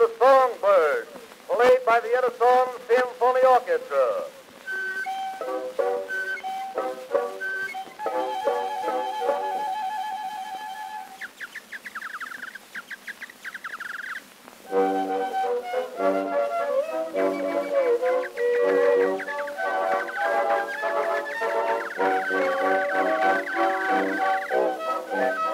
the Songbird, played by the Edison Symphony Orchestra. Thank you.